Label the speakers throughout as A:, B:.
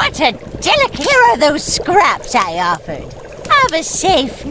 A: What a delicate... Here are those scraps I offered. Have a safe...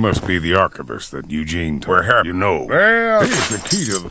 B: must be the archivist that Eugene... Where have you know?
C: Well, here's the key to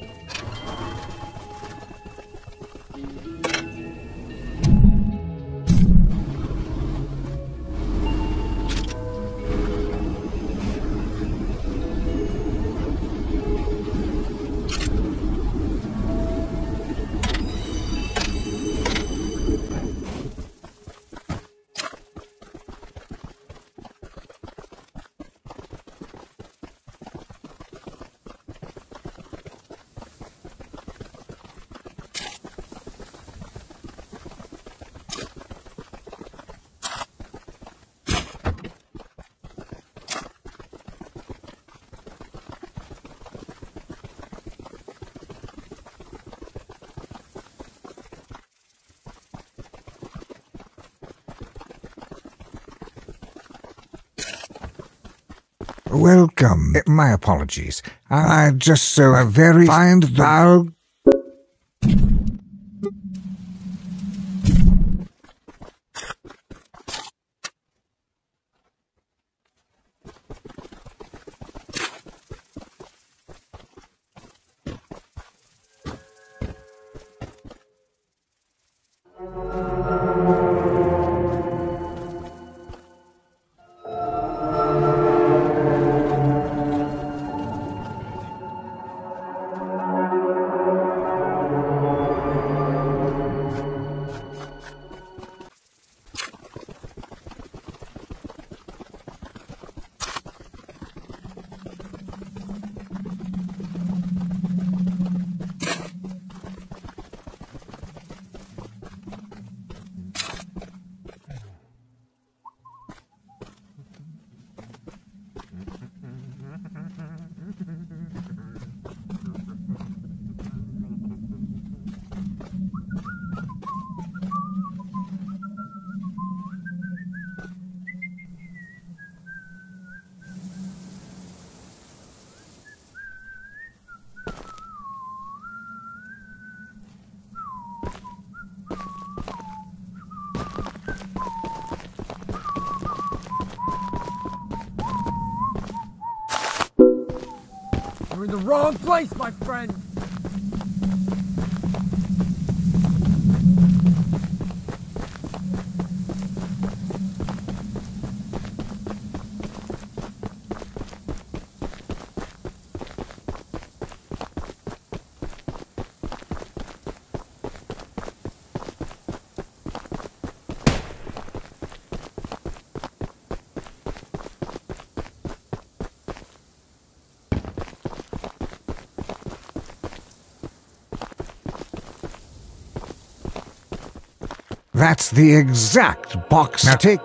D: Welcome. Uh, My apologies. I just so uh, very find the...
E: the wrong place, my friend!
D: That's the exact box. Now take...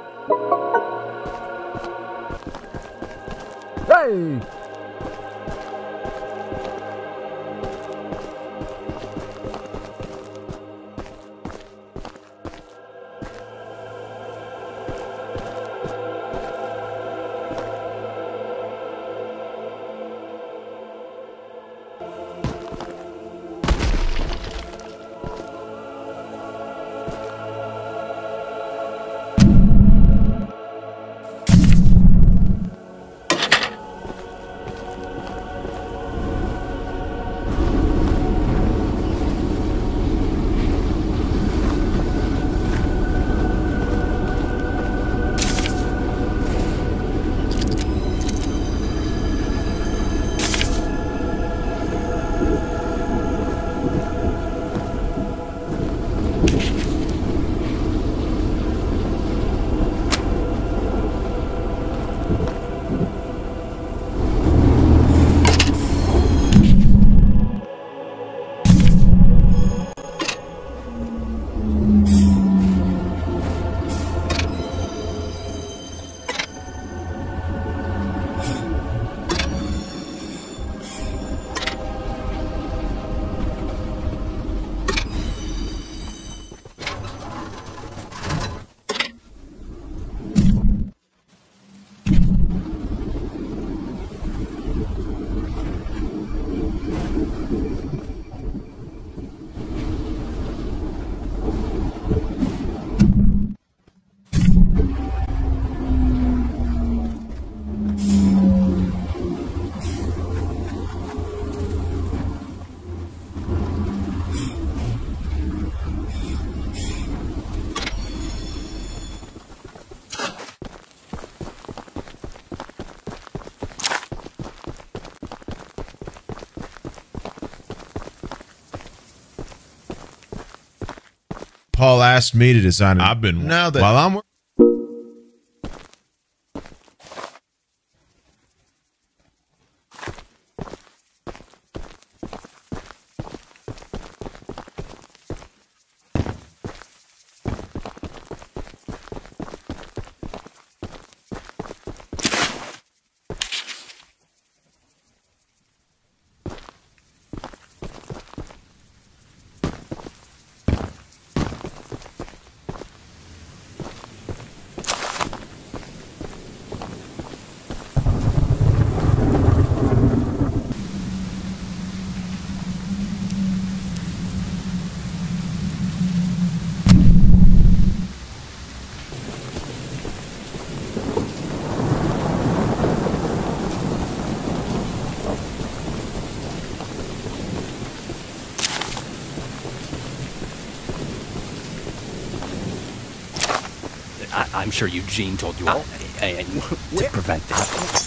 E: Hey!
F: Paul asked me to design it. I've been now that while I'm wor-
G: I, I'm sure Eugene told you all, uh, and to prevent this.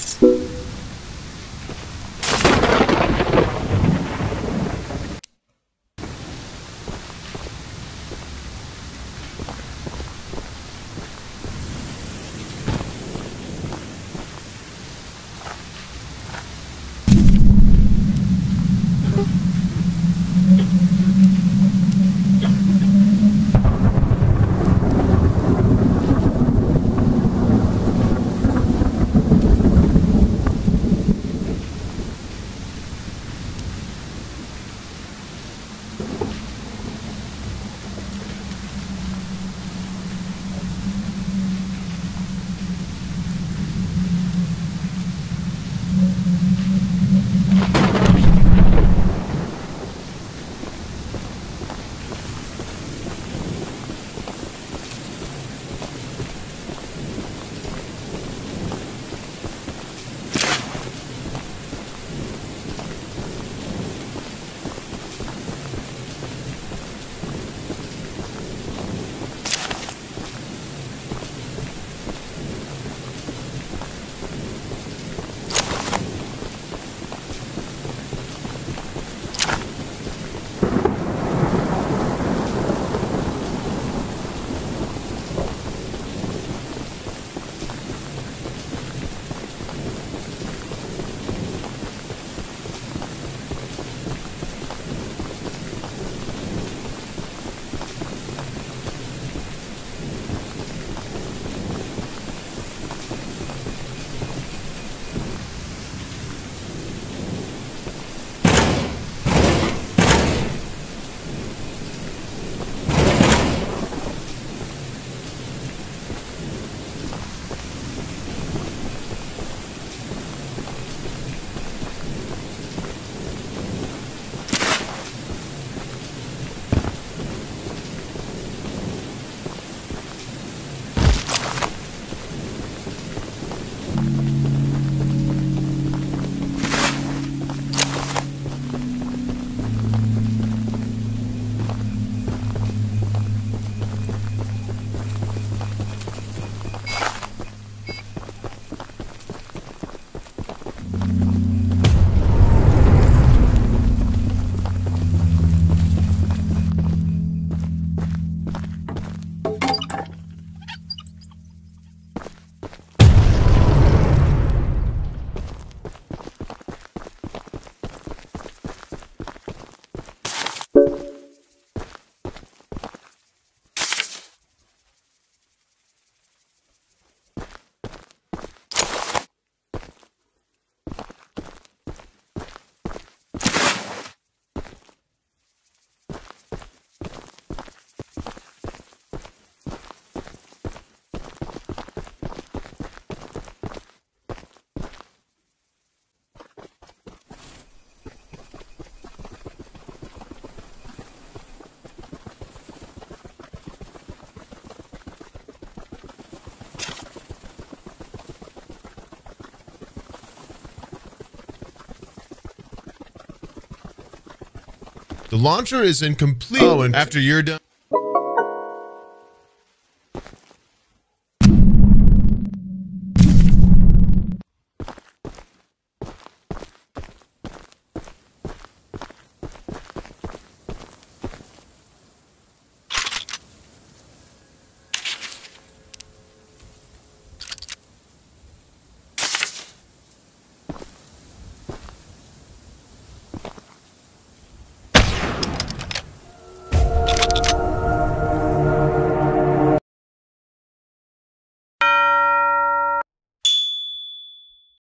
F: Launcher is in complete. Oh, and after you're done.